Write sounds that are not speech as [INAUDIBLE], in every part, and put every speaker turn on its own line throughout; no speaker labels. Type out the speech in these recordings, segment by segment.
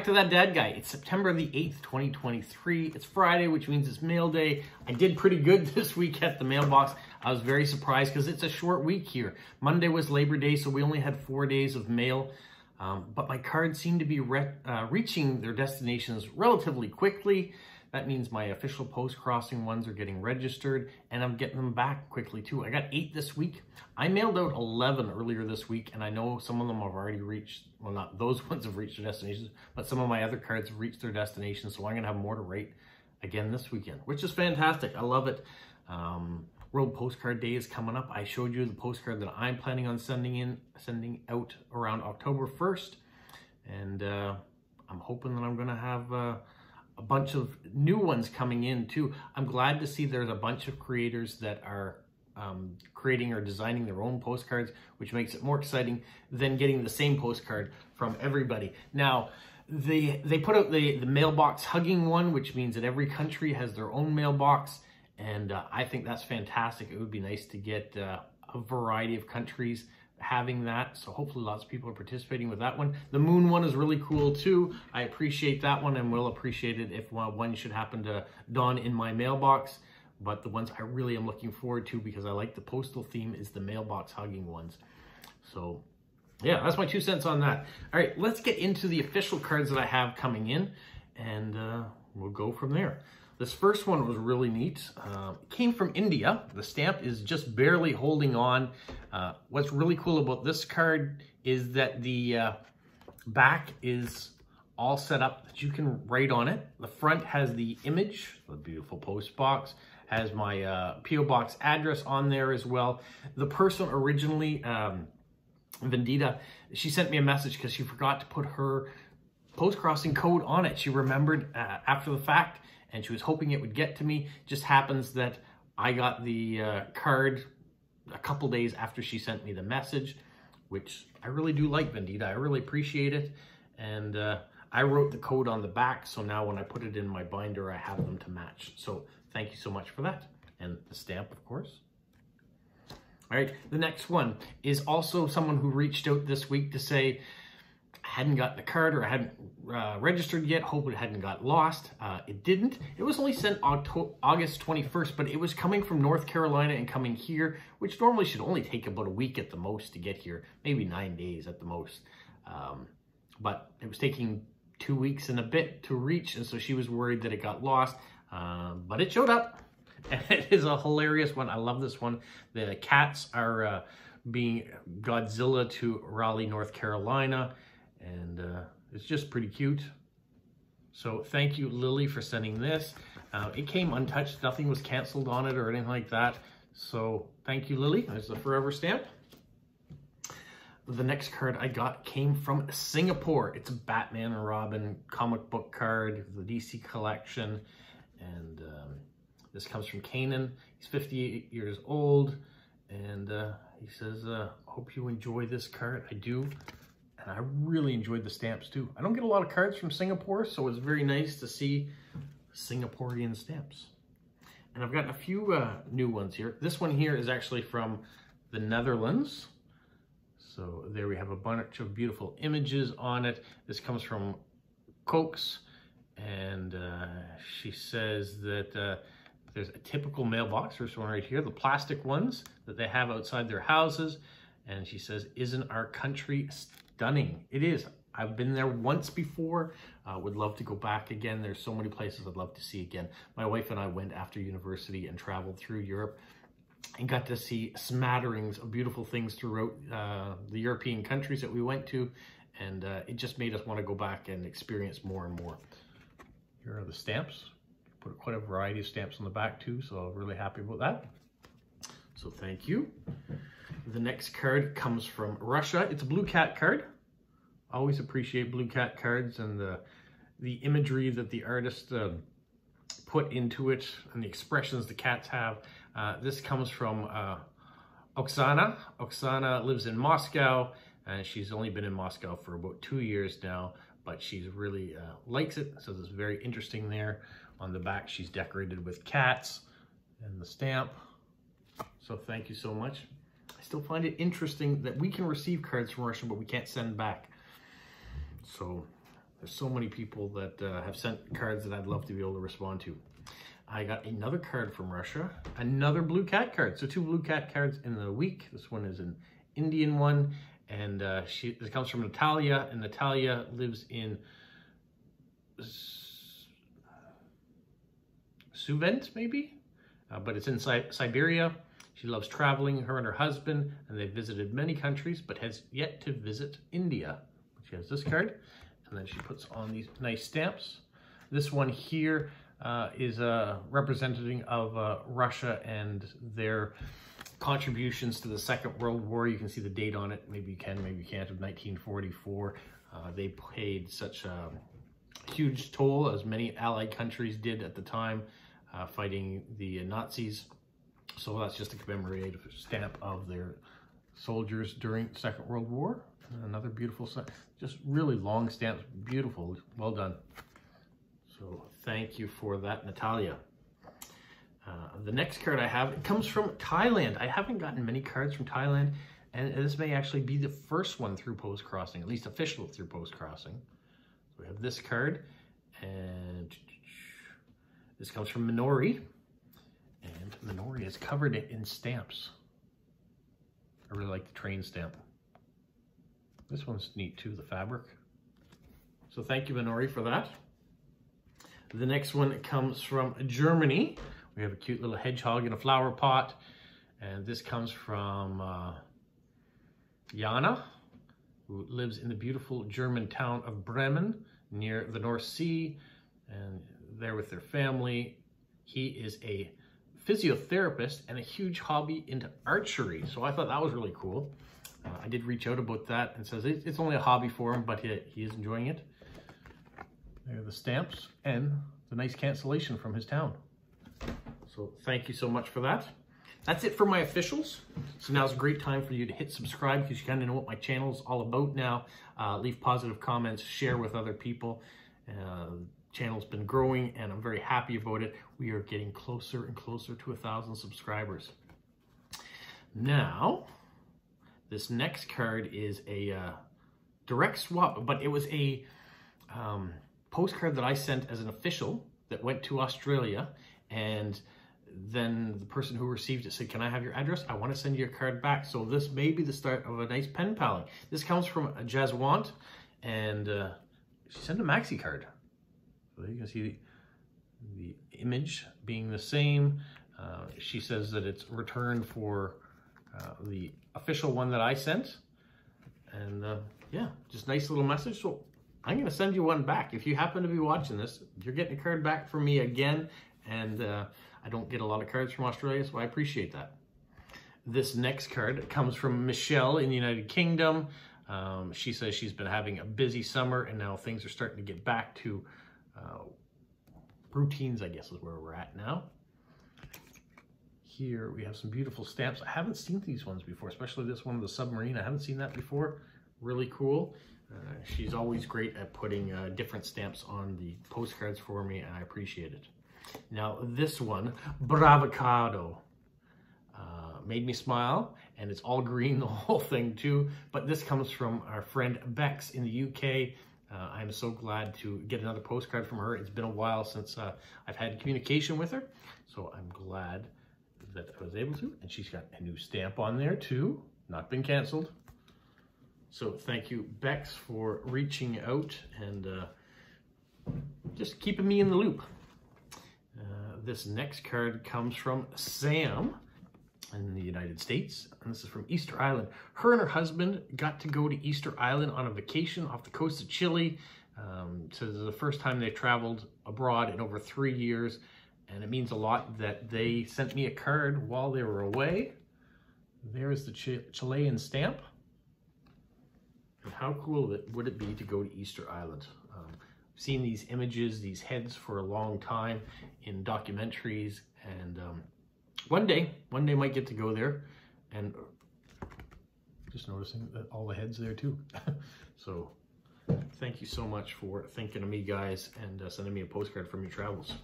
back to that dad guy. It's September the 8th, 2023. It's Friday, which means it's mail day. I did pretty good [LAUGHS] this week at the mailbox. I was very surprised because it's a short week here. Monday was Labor Day, so we only had four days of mail. Um, but my cards seem to be re uh, reaching their destinations relatively quickly. That means my official post-crossing ones are getting registered and I'm getting them back quickly too. I got eight this week. I mailed out 11 earlier this week and I know some of them have already reached, well not those [LAUGHS] ones have reached their destinations, but some of my other cards have reached their destinations. So I'm gonna have more to write again this weekend, which is fantastic. I love it. Um, World Postcard Day is coming up. I showed you the postcard that I'm planning on sending in, sending out around October 1st. And uh, I'm hoping that I'm gonna have uh, a bunch of new ones coming in too. I'm glad to see there's a bunch of creators that are um, creating or designing their own postcards, which makes it more exciting than getting the same postcard from everybody. Now, they, they put out the, the mailbox hugging one, which means that every country has their own mailbox. And uh, I think that's fantastic. It would be nice to get uh, a variety of countries having that. So hopefully lots of people are participating with that one. The moon one is really cool too. I appreciate that one and will appreciate it if one should happen to dawn in my mailbox. But the ones I really am looking forward to because I like the postal theme is the mailbox hugging ones. So yeah, that's my two cents on that. All right, let's get into the official cards that I have coming in and uh, we'll go from there. This first one was really neat. Uh, came from India. The stamp is just barely holding on. Uh, what's really cool about this card is that the uh, back is all set up that you can write on it. The front has the image, the beautiful post box, has my uh, P.O. Box address on there as well. The person originally, um, Vendita, she sent me a message because she forgot to put her post-crossing code on it. She remembered uh, after the fact and she was hoping it would get to me. Just happens that I got the uh, card a couple days after she sent me the message, which I really do like Vendita. I really appreciate it. And uh, I wrote the code on the back, so now when I put it in my binder, I have them to match. So thank you so much for that. And the stamp, of course. All right, the next one is also someone who reached out this week to say, hadn't gotten a card or I hadn't uh, registered yet. Hope it hadn't got lost. Uh, it didn't. It was only sent August 21st, but it was coming from North Carolina and coming here, which normally should only take about a week at the most to get here, maybe nine days at the most. Um, but it was taking two weeks and a bit to reach, and so she was worried that it got lost, um, but it showed up. And [LAUGHS] it is a hilarious one. I love this one. The cats are uh, being Godzilla to Raleigh, North Carolina and uh, it's just pretty cute. So thank you, Lily, for sending this. Uh, it came untouched. Nothing was canceled on it or anything like that. So thank you, Lily. There's the forever stamp. The next card I got came from Singapore. It's a Batman and Robin comic book card, the DC collection. And um, this comes from Kanan. He's 58 years old. And uh, he says, uh, hope you enjoy this card. I do and I really enjoyed the stamps too. I don't get a lot of cards from Singapore, so it's very nice to see Singaporean stamps. And I've gotten a few uh, new ones here. This one here is actually from the Netherlands. So there we have a bunch of beautiful images on it. This comes from Cokes, and uh, she says that uh, there's a typical mailbox, there's one right here, the plastic ones that they have outside their houses. And she says, isn't our country stunning. It is. I've been there once before. Uh, would love to go back again. There's so many places I'd love to see again. My wife and I went after university and traveled through Europe and got to see smatterings of beautiful things throughout uh, the European countries that we went to. And uh, it just made us want to go back and experience more and more. Here are the stamps. Put quite a variety of stamps on the back too, so I'm really happy about that. So thank you. The next card comes from Russia. It's a Blue Cat card. Always appreciate Blue Cat cards and the, the imagery that the artist uh, put into it and the expressions the cats have. Uh, this comes from uh, Oksana. Oksana lives in Moscow and she's only been in Moscow for about two years now, but she's really uh, likes it. So it's very interesting there. On the back, she's decorated with cats and the stamp. So thank you so much. I still find it interesting that we can receive cards from Russia, but we can't send back. So There's so many people that uh, have sent cards that I'd love to be able to respond to. I got another card from Russia, another blue cat card. So two blue cat cards in the week. This one is an Indian one, and uh, she it comes from Natalia, and Natalia lives in Suvent, maybe, uh, but it's in Si Siberia. She loves traveling, her and her husband, and they've visited many countries, but has yet to visit India. She has this card, and then she puts on these nice stamps. This one here uh, is a representative of uh, Russia and their contributions to the Second World War. You can see the date on it. Maybe you can, maybe you can't, of 1944. Uh, they paid such a huge toll, as many Allied countries did at the time, uh, fighting the Nazis. So that's just a commemorative stamp of their soldiers during Second World War. Another beautiful, just really long stamps, beautiful, well done. So thank you for that, Natalia. Uh, the next card I have comes from Thailand. I haven't gotten many cards from Thailand, and this may actually be the first one through Post Crossing, at least official through Post Crossing. So we have this card, and this comes from Minori. And Minori has covered it in stamps. I really like the train stamp. This one's neat too, the fabric. So thank you, Minori, for that. The next one comes from Germany. We have a cute little hedgehog in a flower pot. And this comes from uh, Jana, who lives in the beautiful German town of Bremen near the North Sea. And there with their family. He is a physiotherapist and a huge hobby into archery. So I thought that was really cool. Uh, I did reach out about that and says it's only a hobby for him, but he, he is enjoying it. There are the stamps and the nice cancellation from his town. So thank you so much for that. That's it for my officials. So now's a great time for you to hit subscribe because you kind of know what my channel is all about now. Uh, leave positive comments, share with other people. Uh, channel's been growing and I'm very happy about it. We are getting closer and closer to a thousand subscribers. Now, this next card is a uh, direct swap, but it was a um, postcard that I sent as an official that went to Australia and then the person who received it said, can I have your address? I want to send you a card back. So this may be the start of a nice pen paling. This comes from a Jaswant and uh, she sent a maxi card. So you can see the, the image being the same. Uh, she says that it's returned for uh, the official one that I sent. And uh, yeah, just nice little message. So I'm going to send you one back. If you happen to be watching this, you're getting a card back from me again. And uh, I don't get a lot of cards from Australia, so I appreciate that. This next card comes from Michelle in the United Kingdom. Um, she says she's been having a busy summer and now things are starting to get back to uh, routines, I guess is where we're at now. Here we have some beautiful stamps. I haven't seen these ones before, especially this one, of the submarine. I haven't seen that before. Really cool. Uh, she's always great at putting uh, different stamps on the postcards for me, and I appreciate it. Now, this one, Bravocado, uh, made me smile, and it's all green, [LAUGHS] the whole thing too. But this comes from our friend Bex in the UK. Uh, I'm so glad to get another postcard from her. It's been a while since uh, I've had communication with her, so I'm glad that I was able to. And she's got a new stamp on there too, not been canceled. So thank you, Bex, for reaching out and uh, just keeping me in the loop. Uh, this next card comes from Sam in the United States, and this is from Easter Island. Her and her husband got to go to Easter Island on a vacation off the coast of Chile. Um, so this is the first time they traveled abroad in over three years, and it means a lot that they sent me a card while they were away. There's the Ch Chilean stamp. And how cool would it be to go to Easter Island? Um, I've seen these images, these heads for a long time in documentaries, and um, one day, one day might get to go there and just noticing that all the heads there too. [LAUGHS] so thank you so much for thinking of me guys and uh, sending me a postcard from your travels.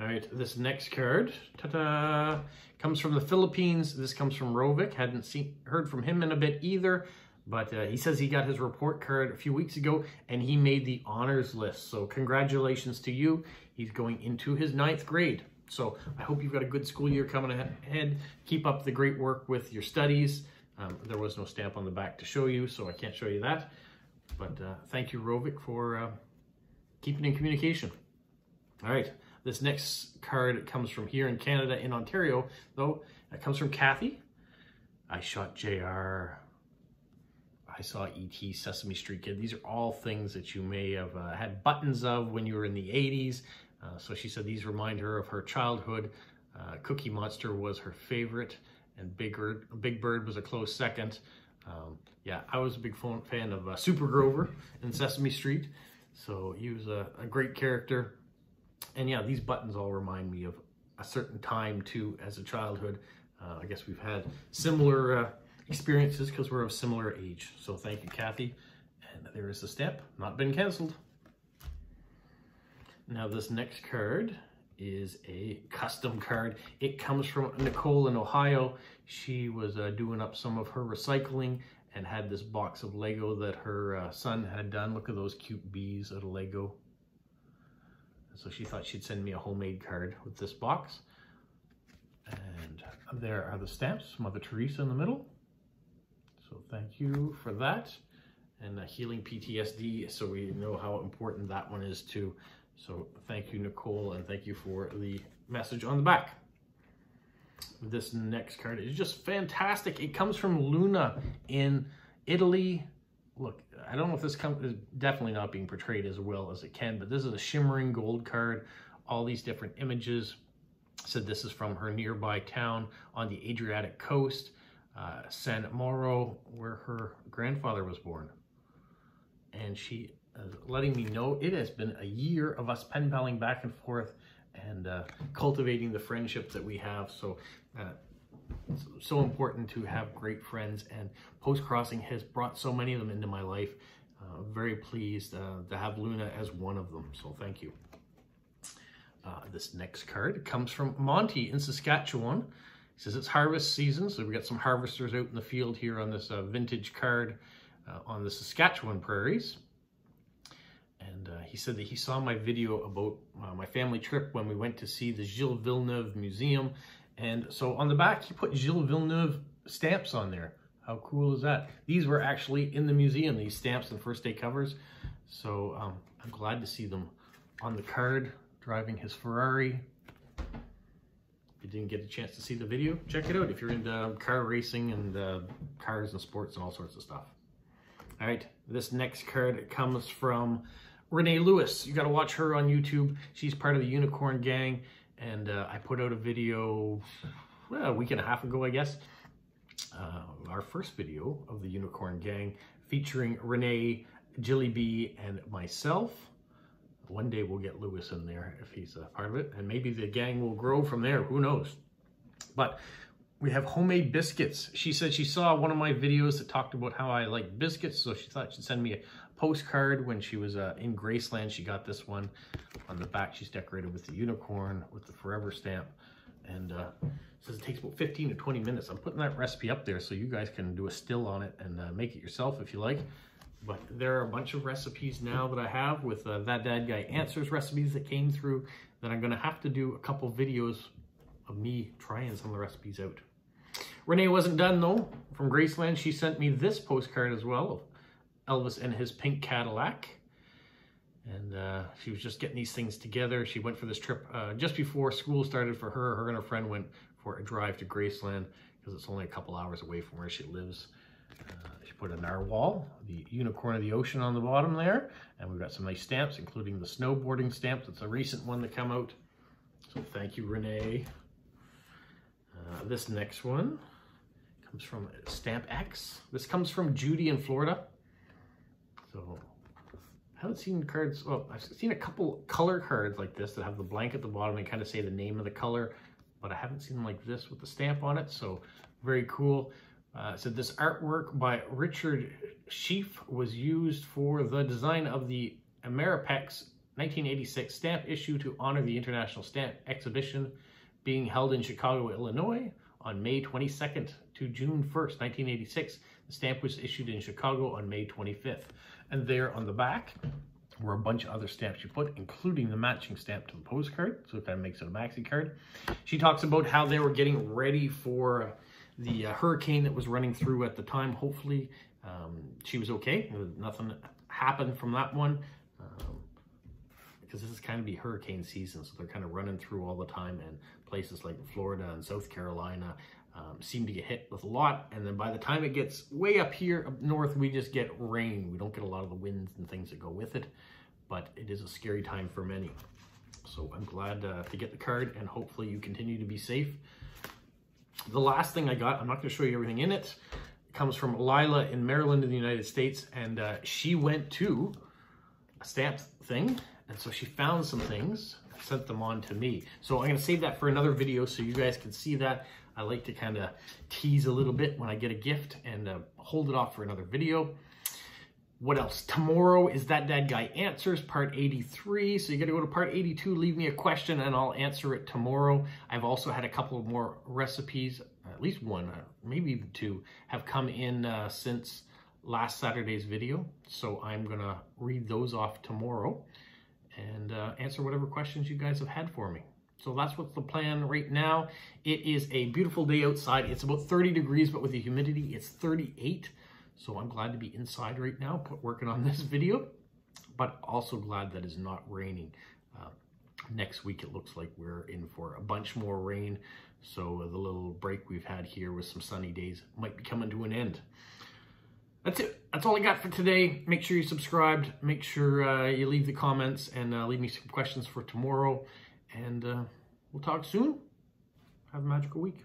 All right, this next card, ta-da, comes from the Philippines. This comes from Rovic. Hadn't seen, heard from him in a bit either, But uh, he says he got his report card a few weeks ago and he made the honors list. So congratulations to you. He's going into his ninth grade. So I hope you've got a good school year coming ahead. Keep up the great work with your studies. Um, there was no stamp on the back to show you, so I can't show you that. But uh, thank you, Rovik, for uh, keeping in communication. All right, this next card comes from here in Canada, in Ontario, though. It comes from Kathy. I shot JR. I saw E.T. Sesame Street Kid. These are all things that you may have uh, had buttons of when you were in the 80s. Uh, so she said these remind her of her childhood. Uh, Cookie Monster was her favorite, and Big Bird, Big Bird was a close second. Um, yeah, I was a big fan of uh, Super Grover in Sesame Street. So he was a, a, great character. And yeah, these buttons all remind me of a certain time too as a childhood. Uh, I guess we've had similar uh, experiences because we're of similar age. So thank you, Kathy. And there is the stamp, not been canceled. Now this next card is a custom card. It comes from Nicole in Ohio. She was uh, doing up some of her recycling and had this box of Lego that her uh, son had done. Look at those cute bees out of Lego. So she thought she'd send me a homemade card with this box. And there are the stamps, Mother Teresa in the middle. So thank you for that. And healing PTSD, so we know how important that one is too. So thank you, Nicole, and thank you for the message on the back. This next card is just fantastic. It comes from Luna in Italy. Look, I don't know if this is definitely not being portrayed as well as it can, but this is a shimmering gold card. All these different images. Said this is from her nearby town on the Adriatic coast, uh, San Mauro, where her grandfather was born. And she letting me know it has been a year of us pen paling back and forth and uh, cultivating the friendship that we have. So, uh, so important to have great friends and Post Crossing has brought so many of them into my life. Uh, very pleased uh, to have Luna as one of them. So thank you. Uh, this next card comes from Monty in Saskatchewan. He says it's harvest season, so we got some harvesters out in the field here on this uh, vintage card on the Saskatchewan prairies and uh, he said that he saw my video about uh, my family trip when we went to see the Gilles Villeneuve Museum. And so on the back, he put Gilles Villeneuve stamps on there. How cool is that? These were actually in the museum, these stamps and first day covers. So um, I'm glad to see them on the card, driving his Ferrari. If you didn't get a chance to see the video, check it out if you're into car racing and uh, cars and sports and all sorts of stuff. All right, this next card comes from Renee Lewis. You got to watch her on YouTube. She's part of the Unicorn Gang, and uh, I put out a video well, a week and a half ago, I guess. Uh, our first video of the Unicorn Gang featuring Renee, Jilly B, and myself. One day we'll get Lewis in there if he's a part of it, and maybe the gang will grow from there. Who knows? But we have homemade biscuits. She said she saw one of my videos that talked about how I like biscuits, so she thought she'd send me a postcard when she was uh, in Graceland. She got this one. On the back, she's decorated with the unicorn, with the forever stamp. And uh, says it takes about 15 to 20 minutes. I'm putting that recipe up there so you guys can do a still on it and uh, make it yourself if you like. But there are a bunch of recipes now that I have with uh, That Dad Guy Answers recipes that came through that I'm going to have to do a couple videos of me trying some of the recipes out. Renee wasn't done though. From Graceland, she sent me this postcard as well Elvis and his pink Cadillac. And uh, she was just getting these things together. She went for this trip uh, just before school started for her. Her and her friend went for a drive to Graceland because it's only a couple hours away from where she lives. Uh, she put a narwhal, the unicorn of the ocean on the bottom there. And we've got some nice stamps, including the snowboarding stamp. That's a recent one that come out. So thank you, Renee. Uh, this next one comes from Stamp X. This comes from Judy in Florida. So I haven't seen cards, well, I've seen a couple color cards like this that have the blank at the bottom and kind of say the name of the color, but I haven't seen them like this with the stamp on it. So very cool. Uh, so this artwork by Richard Sheaff was used for the design of the Ameripex 1986 stamp issue to honor the International Stamp Exhibition being held in Chicago, Illinois on May 22nd to June 1st, 1986. The stamp was issued in Chicago on May 25th. And there on the back were a bunch of other stamps she put, including the matching stamp to the postcard. So it kind of makes it a maxi card. She talks about how they were getting ready for the uh, hurricane that was running through at the time. Hopefully um, she was okay. Nothing happened from that one. Um, because this is kind of be hurricane season, so they're kind of running through all the time, and places like Florida and South Carolina um, seem to get hit with a lot. And then by the time it gets way up here up north, we just get rain. We don't get a lot of the winds and things that go with it, but it is a scary time for many. So I'm glad uh, to get the card, and hopefully you continue to be safe. The last thing I got, I'm not going to show you everything in it, comes from Lila in Maryland in the United States, and uh, she went to a stamp thing and so she found some things, sent them on to me. So I'm gonna save that for another video so you guys can see that. I like to kind of tease a little bit when I get a gift and uh, hold it off for another video. What else? Tomorrow is That Dad Guy Answers, part 83. So you got to go to part 82, leave me a question, and I'll answer it tomorrow. I've also had a couple of more recipes, at least one, uh, maybe even two, have come in uh, since last Saturday's video. So I'm going to read those off tomorrow and uh, answer whatever questions you guys have had for me. So that's what's the plan right now. It is a beautiful day outside. It's about 30 degrees, but with the humidity, it's 38. So I'm glad to be inside right now, working on this video, but also glad that it's not raining. Uh, next week, it looks like we're in for a bunch more rain. So the little break we've had here with some sunny days might be coming to an end that's it. That's all I got for today. Make sure you subscribed. Make sure uh, you leave the comments and uh, leave me some questions for tomorrow. And uh, we'll talk soon. Have a magical week.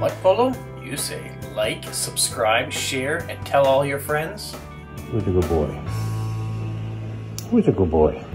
What, Polo? You say like, subscribe, share, and tell all your friends?
Who's a good boy? Who's a good boy?
Bye.